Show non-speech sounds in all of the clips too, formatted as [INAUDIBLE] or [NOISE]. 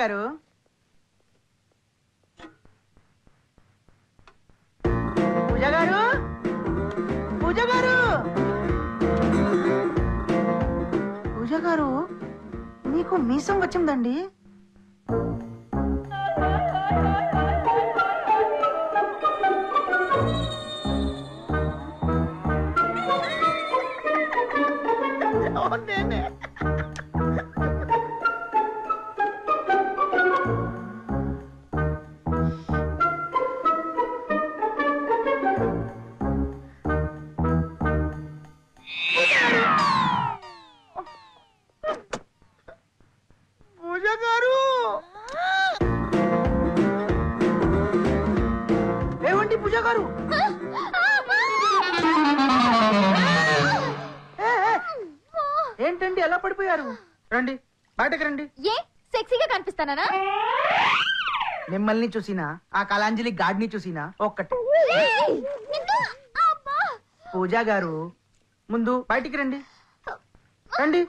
గారు పూజ గారు పూజ గారు మీకు మీసం వచ్చిందండి పడిపోయారు రండి బయటకు రండి ఏ సెక్సీగా కనిపిస్తానా మిమ్మల్ని చూసినా ఆ కళాంజలి గాడ్ని చూసినా ఒక్కటి పూజా గారు ముందు బయటికి రండి రండి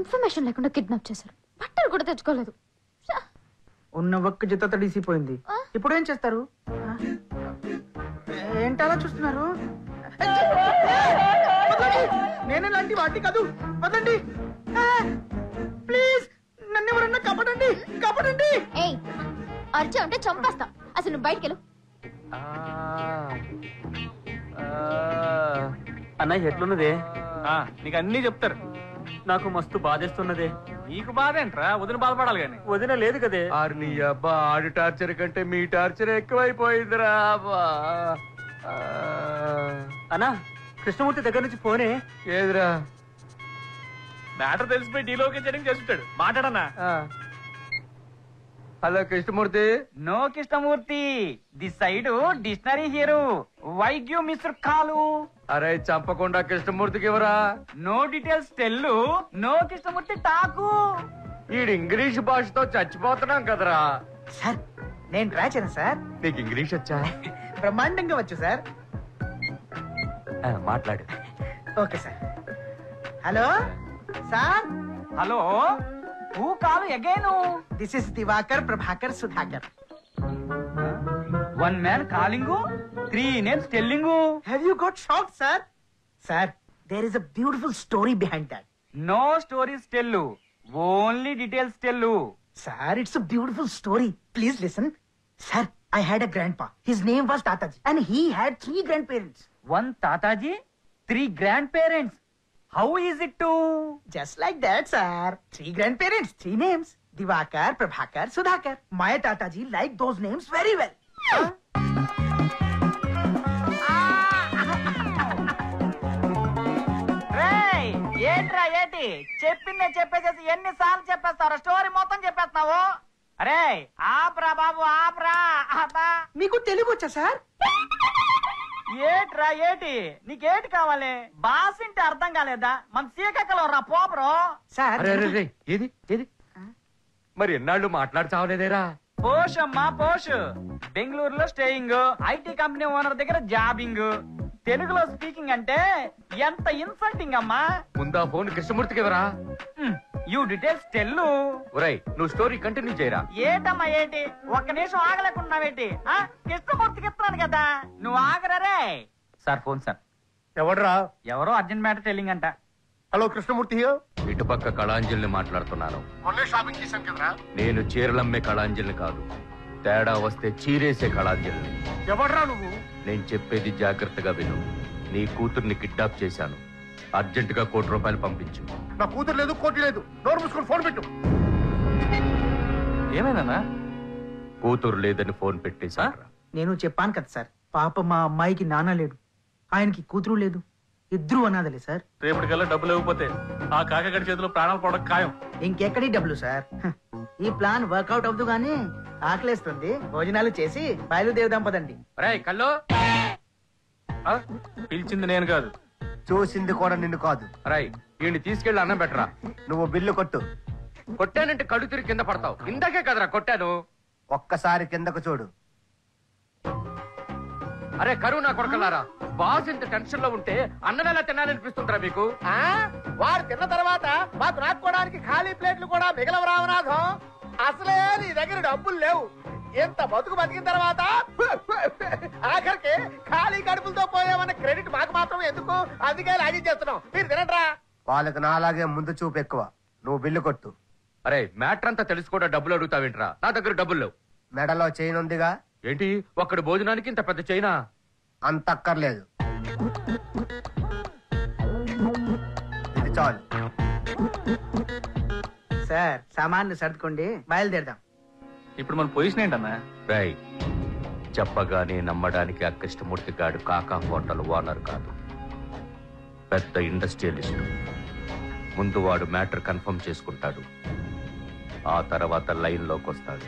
ఇన్ఫర్మేషన్ లేకుండా కిడ్నాప్ చేశారు బట్టలు కూడా తెచ్చుకోలేదు ఉన్న ఒక్క జత తడిసిపోయింది ఇప్పుడు ఏం చేస్తారు ఏంటలా చూస్తున్నారు నేనే లాంటి వాటి కాదు వదండి ప్లీజ్ నన్ను ఎవరన్నా కపడండి కపడండి ఏయ్ అంటే చంపేస్తా అసలు నువ్వు బయటికి వెళ్ళు అన్న ఎట్లున్నదే నీకు అన్ని చెప్తారు నాకు మస్తు బాధేస్తున్నదే నీకు బాధ ఏంట్రా వదిన బాధపడాలి కానీ వదిన లేదు కదే ఆరు నీ అబ్బా ఆడి టార్చర్ కంటే మీ టార్చర్ ఎక్కువైపోయిందిరా అబ్బా అన్నా కృష్ణమూర్తి దగ్గర నుంచి పోనే ఏదిరా మ్యాటర్ తెలిసిపోయి డీలోకి చేయడం చేస్తుంటాడు మాట్లాడనా hello Krishnamurthy no Krishnamurthy the side dictionary hero వైగ్యూ mister కాలు అరే చంపకుండా కృష్ణమూర్తికి ఇవ్వరా no details tell no Krishnamurthy talk ఈడు ఇంగ్లీష్ భాషతో చచ్చిపోతున్నాం కదరా సార్ నేను ట్రై చేయను సార్ నీకు ఇంగ్లీష్ వచ్చా బ్రహ్మాండంగా వచ్చు సార్ మాట్లాడు okay sir hello sir hello who call again this is Diwakar Prabhakar Sudhakar One man calling you, three names telling you. Have you got shocked, sir? Sir, there is a beautiful story behind that. No stories tell you. Only details tell you. Sir, it's a beautiful story. Please listen. Sir, I had a grandpa. His name was Tataji. And he had three grandparents. One Tataji, three grandparents. How is it to? Just like that, sir. Three grandparents, three names. Divakar, Prabhakar, Sudhakar. My Tataji liked those names very well. ఏంట్రా ఏంటి చెప్పిందే చెప్పేసేసి ఎన్ని సార్లు చెప్పేస్తావు story మొత్తం చెప్పేస్తావు అరే ఆపరా బాబు ఆపరా ఆపా మీకు తెలుగు వచ్చా సార్ ఏట్రా ఏటి నీకేటి కావాలి బాస్ ఇంటి అర్థం కాలేదా మన శ్రీకాకుళం రా పోపరు సార్ ఏది ఏది మరి ఎన్నాళ్ళు మాట్లాడుచావలేదేరా పోష్ అమ్మా పోష్ బెంగళూరులో స్టేయింగ్ ఐటీ కంపెనీ ఓనర్ దగ్గర జాబింగ్ తెలుగులో స్పీకింగ్ అంటే ఎంత ఇన్సల్టింగ్ అమ్మా ముందా ఫోన్ కృష్ణమూర్తికి ఎవరా యూ డీటెయిల్స్ టెల్లు ఒరై నువ్వు స్టోరీ కంటిన్యూ చేయరా ఏటమ్మా ఏంటి ఒక్క నిమిషం ఆగలేకున్నావేటి కృష్ణమూర్తికి ఇస్తున్నాను కదా నువ్వు ఆగరే సార్ ఫోన్ సార్ ఎవడరా ఎవరో అర్జెంట్ మ్యాటర్ టెల్లింగ్ అంట హలో కృష్ణమూర్తి ఇటుపక్క కళాంజల్ని మాట్లాడుతున్నాను షాపింగ్ చేశాం కదరా నేను చీరలమ్మే కళాంజల్ని కాదు తేడా వస్తే చీరేసే కళాంజల్ని ఎవడ్రా నువ్వు నేను చెప్పేది జాగ్రత్తగా విను నీ కూతుర్ని కిడ్నాప్ చేశాను అర్జెంట్ గా కోటి రూపాయలు పంపించు నా కూతురు లేదు కోటి లేదు నోరు మూసుకొని ఫోన్ పెట్టు ఏమైనా కూతురు లేదని ఫోన్ పెట్టేశా నేను చెప్పాను కదా సార్ పాప మా అమ్మాయికి నాన్న లేడు ఆయనకి కూతురు లేదు ఇద్దరు అన్నదలే సార్ రేపటికల్లా డబ్బులు ఇవ్వకపోతే ఆ కాకగడి చేతిలో ప్రాణాలు పోవడం ఖాయం ఇంకెక్కడి డబ్బులు సార్ ఈ ప్లాన్ వర్కౌట్ అవ్వదు గాని ఆకలేస్తుంది భోజనాలు చేసి బయలుదేరుదాం పదండి రేయ్ కల్లో పిలిచింది నేను కాదు చూసింది కూడా నిన్ను కాదు రాయ్ వీడిని తీసుకెళ్ళి అన్నం పెట్టరా నువ్వు బిల్లు కొట్టు కొట్టానంటే కడుతురి కింద పడతావు ఇందాకే కదరా కొట్టాను ఒక్కసారి కిందకు చూడు అరే కరువు నా కొడకలారా బాస్ ఇంత టెన్షన్ లో ఉంటే అన్నం ఎలా తినాలనిపిస్తుంటారా మీకు ఆ వాడు తిన్న తర్వాత మాకు రాకపోవడానికి ఖాళీ ప్లేట్లు కూడా మిగలవు రామనాథం అసలే నీ దగ్గర డబ్బులు లేవు ఎంత బతుకు బతికిన తర్వాత ఆఖరికి ఖాళీ కడుపులతో పోయామన్న క్రెడిట్ మాకు మాత్రం ఎందుకు అందుకే లాగి చేస్తున్నాం మీరు తినట్రా వాళ్ళకి నాలాగే ముందు చూపు ఎక్కువ నువ్వు బిల్లు కొట్టు అరే మ్యాటర్ అంతా తెలుసుకోవడం డబ్బులు అడుగుతావింట్రా నా దగ్గర డబ్బులు లేవు మెడలో చేయనుందిగా ఏంటి ఒక్కడి భోజనానికి ఇంత పెద్ద చైనా అంత అక్కర్లేదు చాలు సార్ సామాన్లు సర్దుకోండి బయలుదేరదాం ఇప్పుడు మనం పొజిషన్ ఏంటన్నా రై చెప్పగానే నమ్మడానికి అక్కష్టమూర్తి గాడు కాకా హోటల్ ఓనర్ కాదు పెద్ద ఇండస్ట్రియలిస్ట్ ముందు వాడు మ్యాటర్ కన్ఫర్మ్ చేసుకుంటాడు ఆ తర్వాత లైన్లోకి వస్తాడు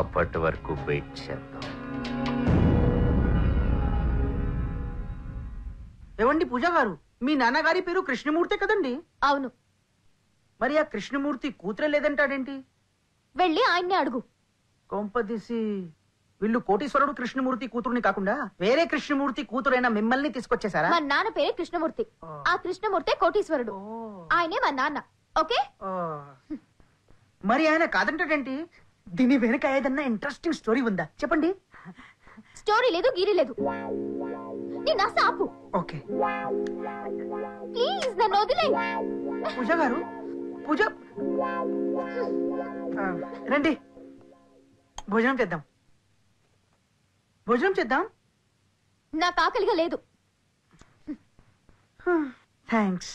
అప్పటి వరకు వెయిట్ చేద్దాం ఏమండి పూజ గారు మీ నాన్నగారి పేరు కృష్ణమూర్తి కదండి అవును మరి ఆ కృష్ణమూర్తి కూతురే లేదంటాడేంటి వెళ్ళి ఆయన్ని అడుగు కొంపదీసి వీళ్ళు కోటీశ్వరుడు కృష్ణమూర్తి కూతురుని కాకుండా వేరే కృష్ణమూర్తి కూతురైన మిమ్మల్ని తీసుకొచ్చేసారా మా నాన్న పేరే కృష్ణమూర్తి ఆ కృష్ణమూర్తే కోటీశ్వరుడు ఆయనే మా నాన్న ఓకే మరి ఆయన కాదంటాడేంటి దీని వెనుక ఏదన్నా ఇంట్రెస్టింగ్ స్టోరీ ఉందా చెప్పండి స్టోరీ లేదు గీరి లేదు నేను ఓకే ప్లీజ్ నన్ను వదిలే పూజ గారు పూజ రండి భోజనం చేద్దాం భోజనం చేద్దాం నా కాకలిగా లేదు థ్యాంక్స్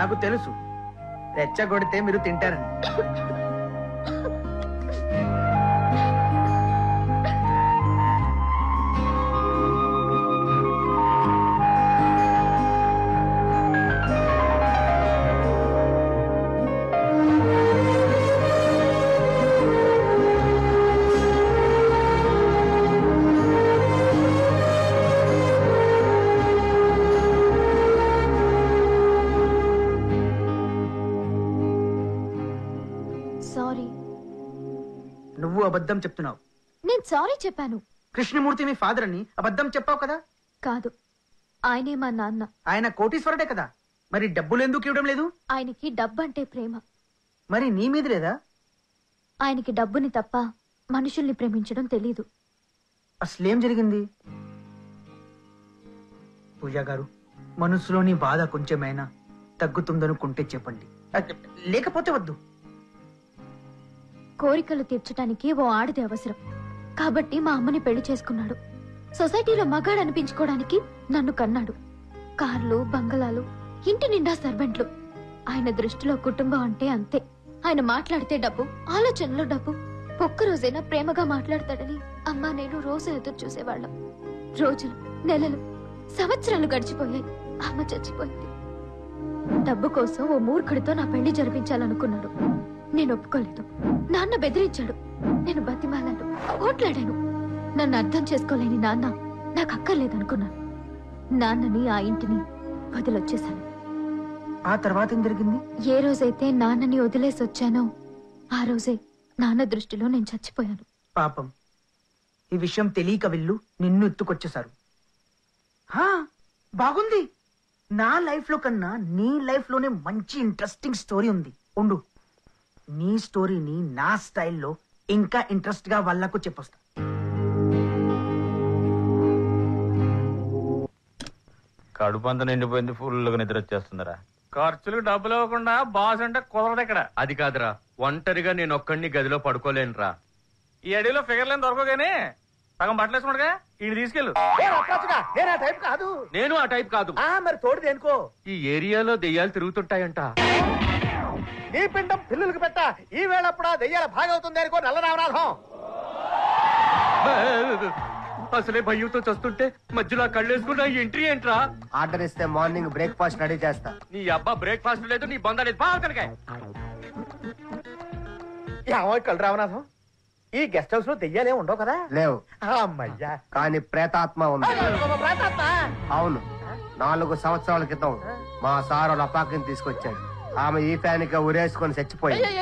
నాకు తెలుసు రెచ్చగొడితే మీరు తింటారని అబద్ధం చెప్తున్నావు నేను సారీ చెప్పాను కృష్ణమూర్తి మీ ఫాదర్ అని అబద్ధం చెప్పావు కదా కాదు ఆయనే మా నాన్న ఆయన కోటీశ్వరుడే కదా మరి డబ్బులు ఎందుకు ఇవ్వడం లేదు ఆయనకి డబ్బు అంటే ప్రేమ మరి నీ మీద లేదా ఆయనకి డబ్బుని తప్ప మనుషుల్ని ప్రేమించడం తెలీదు అసలేం జరిగింది పూజా గారు మనసులోని బాధ కొంచెమైనా తగ్గుతుందనుకుంటే చెప్పండి లేకపోతే వద్దు కోరికలు తీర్చడానికి ఓ ఆడది అవసరం కాబట్టి మా అమ్మని పెళ్లి చేసుకున్నాడు సొసైటీలో మగాడు అనిపించుకోవడానికి నన్ను కన్నాడు కార్లు బంగళాలు ఇంటి నిండా సర్వెంట్లు ఆయన దృష్టిలో కుటుంబం అంటే అంతే ఆయన మాట్లాడితే డబ్బు ఆలోచనలో డబ్బు ఒక్క రోజైనా ప్రేమగా మాట్లాడతాడని అమ్మా నేను రోజు ఎదురు చూసేవాళ్ళం రోజులు నెలలు సంవత్సరాలు గడిచిపోయాయి అమ్మ చచ్చిపోయింది డబ్బు కోసం ఓ మూర్ఖుడితో నా పెళ్లి జరిపించాలనుకున్నాడు నేను ఒప్పుకోలేదు నాన్న బెదిరించాడు నేను బతిమాలను ఓట్లాడాను నన్ను అర్థం చేసుకోలేని నాన్న నాకు అక్కర్లేదనుకున్నాను నాన్నని ఆ ఇంటిని వదిలొచ్చేశాను ఆ తర్వాత జరిగింది ఏ రోజైతే నాన్నని వదిలేసి వచ్చానో ఆ రోజే నాన్న దృష్టిలో నేను చచ్చిపోయాను పాపం ఈ విషయం తెలియక వెళ్ళు నిన్ను ఎత్తుకొచ్చేశారు బాగుంది నా లైఫ్ లో కన్నా నీ లైఫ్ లోనే మంచి ఇంట్రెస్టింగ్ స్టోరీ ఉంది ఉండు నీ స్టోరీని నా స్టైల్లో ఇంకా ఇంట్రెస్ట్ గా వాళ్ళకు చెప్పొస్తా కడుపంత నిండిపోయింది ఫుల్గా నిద్ర వచ్చేస్తుందిరా ఖర్చులు డబ్బులు ఇవ్వకుండా బాస్ అంటే కుదరదు ఇక్కడ అది కాదురా ఒంటరిగా నేను ఒక్కడిని గదిలో పడుకోలేనురా ఈ అడవిలో ఫిగర్లేని దొరకగానే సగం బట్టలు వేసుకుంటా ఇది తీసుకెళ్ళు నేను ఆ టైప్ కాదు నేను ఆ టైప్ కాదు మరి తోడు దేనుకో ఈ ఏరియాలో దెయ్యాలు తిరుగుతుంటాయంట నీ పిండం పిల్లలకు పెట్ట ఈ వేళప్పుడు దెయ్యాల భాగవుతుంది అనుకో నల్ల రామనాథం అసలే భయ్యూతో చస్తుంటే మధ్యలో కళ్ళేసుకున్నా ఎంట్రీ ఏంట్రా ఆర్డర్ ఇస్తే మార్నింగ్ బ్రేక్ఫాస్ట్ రెడీ చేస్తా నీ అబ్బా బ్రేక్ఫాస్ట్ లేదు నీ బంద లేదు బాగా కనుక కళ్ళు ఈ గెస్ట్ హౌస్ లో దెయ్యాలే ఉండవు కదా లేవు కానీ ప్రేతాత్మ ఉంది అవును నాలుగు సంవత్సరాల క్రితం మా సారు అపాకిని తీసుకొచ్చాడు ఆమె ఈ ఫ్యాన్ ఇక ఉరేసుకొని చచ్చిపోయింది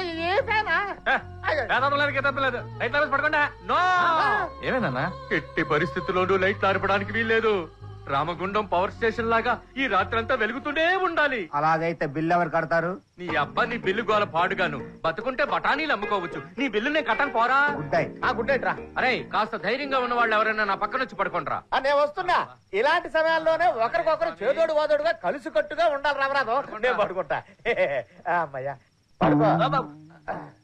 ఏమేనా ఎట్టి పరిస్థితుల్లోనూ లైట్ తారిపడానికి వీల్లేదు రామగుండం పవర్ స్టేషన్ లాగా ఈ రాత్రంతా వెలుగుతూనే ఉండాలి అలాగైతే బిల్లు ఎవరు కడతారు నీ అబ్బా నీ బిల్లు గోల పాడుగాను బతుకుంటే బఠానీలు అమ్ముకోవచ్చు నీ బిల్లు నేను కట్టను పోరా గుడ్ ఆ గుడ్ నైట్ రా అరే కాస్త ధైర్యంగా ఉన్న వాళ్ళు ఎవరైనా నా పక్కన వచ్చి పడుకుంటారా అనే వస్తున్నా ఇలాంటి సమయాల్లోనే ఒకరికొకరు చేదోడు వాదోడుగా కలిసి కట్టుగా ఉండాలి రామరాజు పడుకుంటా [LAUGHS] అమ్మయ్యా పడుకో